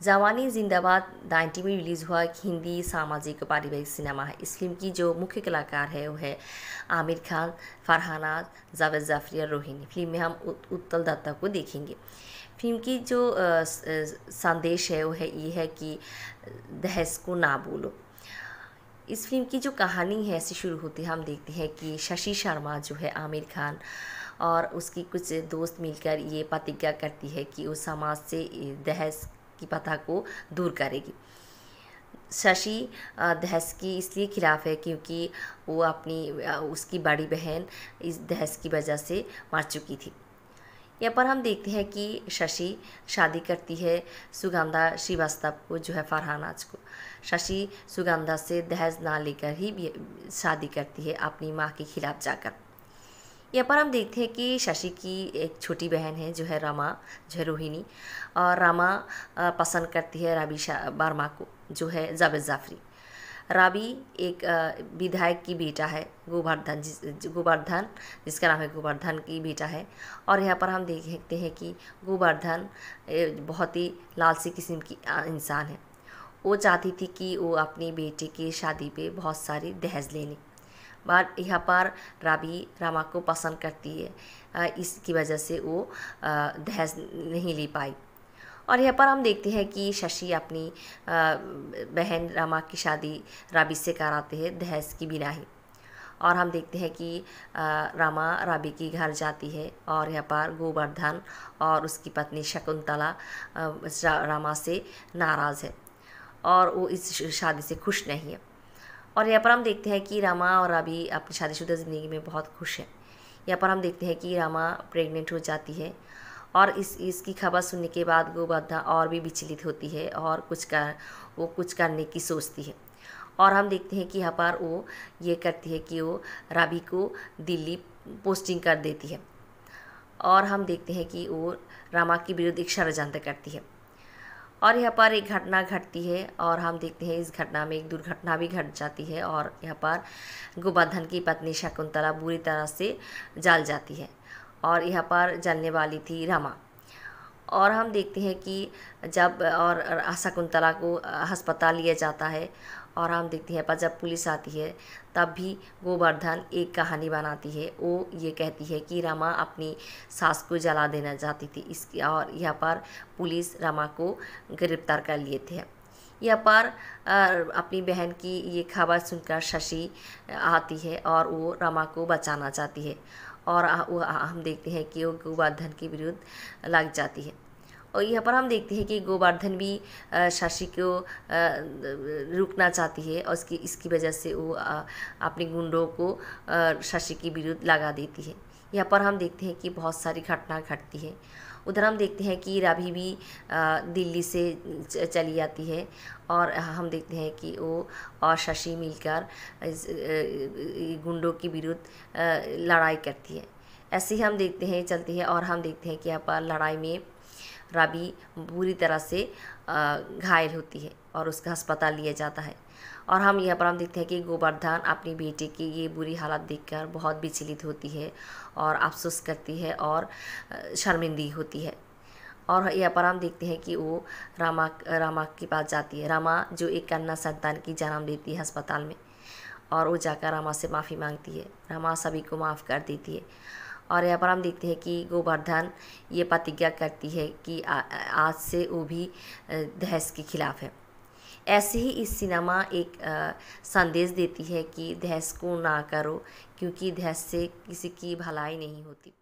जवानी जिंदाबाद 90 में रिलीज़ हुआ एक हिंदी सामाजिक पारिवारिक सिनेमा है। इस फ़िल्म की जो मुख्य कलाकार है, वो है आमिर खान, फरहाना, जावेद जाफरी और रोहिणी। फ़िल्म में हम उत्तल दत्ता को देखेंगे। फ़िल्म की जो संदेश है, वो है, ये है कि, दहेज को ना बोलो इस फ़िल्म की जो कहानी है, ऐसे शुरू होती है, हम देखते हैं कि शशि शर्मा जो है, आमिर खान और उसकी कुछ दोस्त मिलकर ये प्रतिज्ञा करती है कि वो समाज से दहेज की प्रथा को दूर करेगी। शशि दहेज की इसलिए खिलाफ है क्योंकि वो अपनी उसकी बड़ी बहन इस दहेज की वजह से मर चुकी थी। यहाँ पर हम देखते हैं कि शशि शादी करती है सुगंधा श्रीवास्तव को, जो है फरहानाज को। शशि सुगंधा से दहेज ना लेकर ही शादी करती है अपनी माँ के खिलाफ जाकर। यहाँ पर हम देखते हैं कि शशि की एक छोटी बहन है, जो है रमा, जो है रोहिणी। और रमा पसंद करती है राबी वर्मा को, जो है जावेद जाफरी। राबी एक विधायक की बेटा है, गोवर्धन जिस, गोवर्धन, जिसका नाम है गोवर्धन की बेटा है। और यहाँ पर हम देखते हैं कि गोवर्धन बहुत ही लालसी किस्म की इंसान है। वो चाहती थी कि वो अपनी बेटे की शादी पे बहुत सारी दहेज लेने बार यहाँ पर राबी रामा को पसंद करती है। इसकी वजह से वो दहेज नहीं ले पाई। और यहाँ पर हम देखते हैं कि शशि अपनी बहन रामा की शादी राबी से कराते हैं दहेज की बिना ही। और हम देखते हैं कि रामा राबी के घर जाती है और यहाँ पर गोवर्धन और उसकी पत्नी शकुंतला रामा से नाराज़ है और वो इस शादी से खुश नहीं है। और यहाँ पर हम देखते हैं कि रामा और राबी अपनी शादीशुदा ज़िंदगी में बहुत खुश हैं। यहाँ पर हम देखते हैं कि रामा प्रेग्नेंट हो जाती है और इस, इसकी खबर सुनने के बाद गोवर्धन और भी विचलित होती है और कुछ कर वो कुछ करने की सोचती है। और हम देखते हैं कि यहाँ पर वो ये करती है कि वो राबी को दिल्ली पोस्टिंग कर देती है। और हम देखते हैं कि वो रामा के विरुद्ध एक षडयंत्र करती है। और यहाँ पर एक घटना घटती है और हम देखते हैं इस घटना में एक दुर्घटना भी घट जाती है और यहाँ पर गोवर्धन की पत्नी शकुंतला बुरी तरह से जल जाती है और यहाँ पर जलने वाली थी रमा। और हम देखते हैं कि जब और शकुंतला को अस्पताल लिया जाता है और हम देखते हैं, पर जब पुलिस आती है, तब भी गोवर्धन एक कहानी बनाती है। वो ये कहती है कि रमा अपनी सास को जला देना चाहती थी। इसकी और यहाँ पर पुलिस रमा को गिरफ़्तार कर लिए थे। यहाँ पर अपनी बहन की ये खबर सुनकर शशि आती है और वो रमा को बचाना चाहती है। और हम देखते हैं कि वो गोवर्धन के विरुद्ध लग जाती है। और यहाँ पर हम देखते हैं कि गोवर्धन भी शशि को रुकना चाहती है और इसकी इसकी वजह से वो अपने गुंडों को शशि के विरुद्ध लगा देती है। यहाँ पर हम देखते हैं कि बहुत सारी घटना घटती है उधर हम देखते हैं कि राभी भी दिल्ली से चली आती है और हम देखते हैं कि वो और शशि मिलकर गुंडों के विरुद्ध लड़ाई करती है। ऐसे ही हम देखते हैं, चलती है और हम देखते हैं कि यहाँ पर लड़ाई में राबी बुरी तरह से घायल होती है और उसका अस्पताल लिया जाता है। और हम यहाँ पर हम देखते हैं कि गोवर्धन अपनी बेटे की ये बुरी हालत देखकर बहुत विचलित होती है और अफसोस करती है और शर्मिंदी होती है। और यहाँ पर हम देखते हैं कि वो रामा रामा के पास जाती है। रामा जो एक कन्या संतान की जन्म देती है अस्पताल में और वो जाकर रामा से माफ़ी मांगती है। रामा सभी को माफ़ कर देती है। और यहाँ पर हम देखते हैं कि गोवर्धन ये प्रतिज्ञा करती है कि आ- आज से वो भी दहेज के खिलाफ है। ऐसे ही इस सिनेमा एक आ, संदेश देती है कि दहेज को ना करो क्योंकि दहेज से किसी की भलाई नहीं होती।